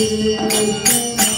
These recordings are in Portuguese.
Música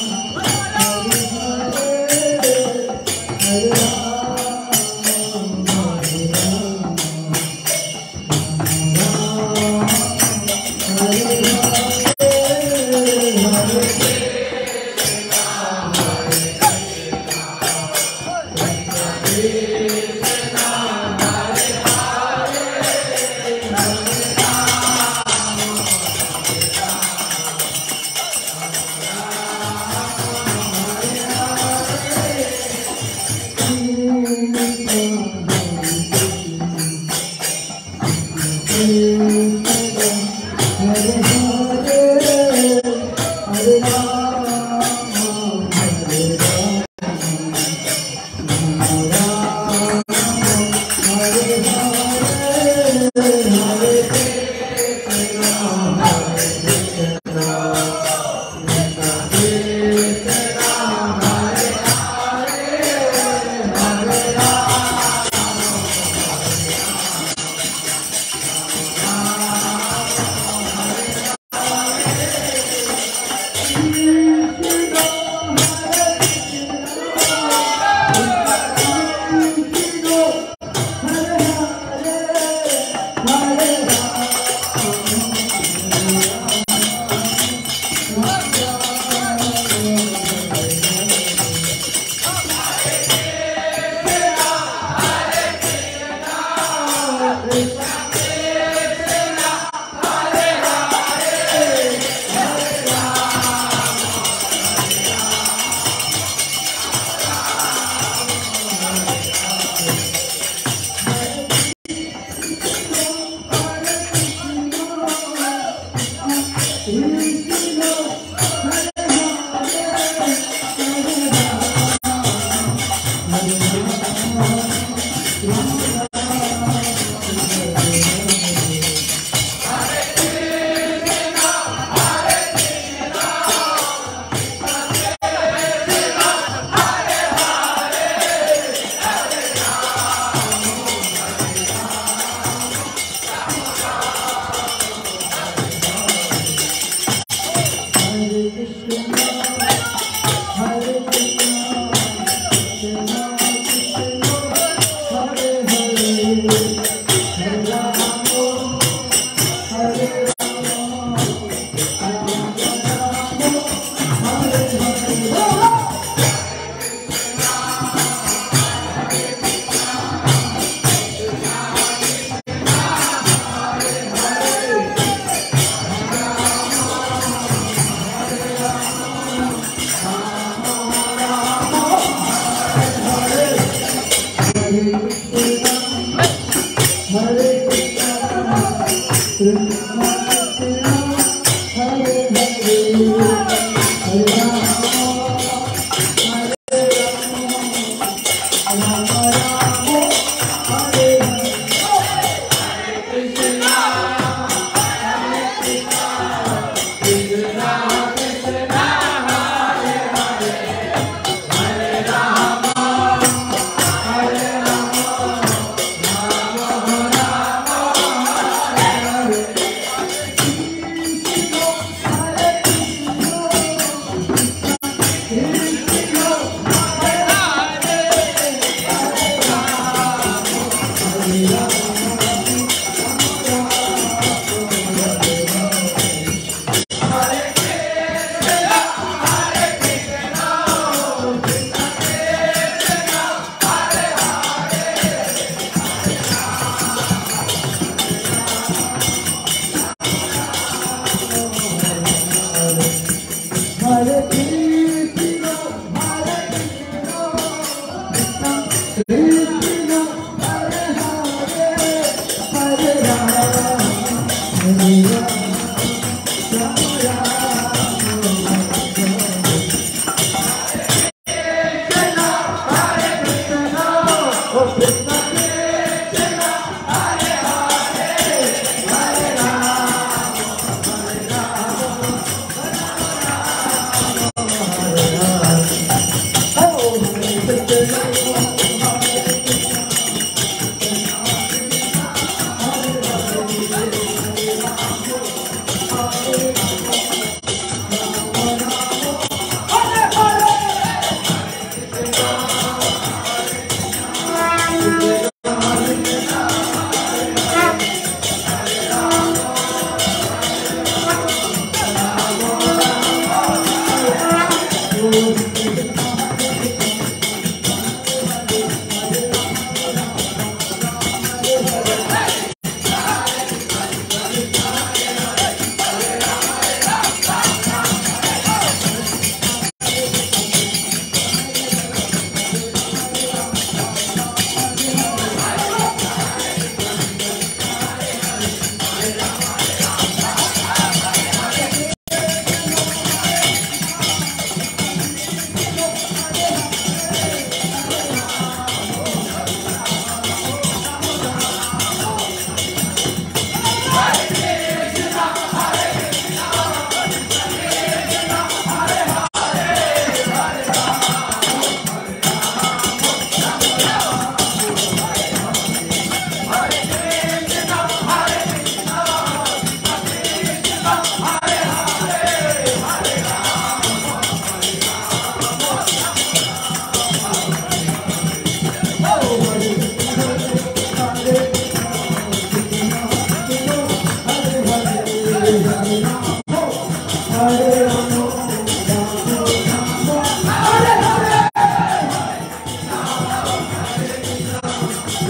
Yeah.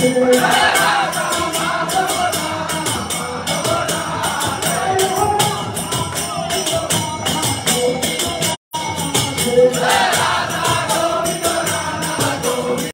Thank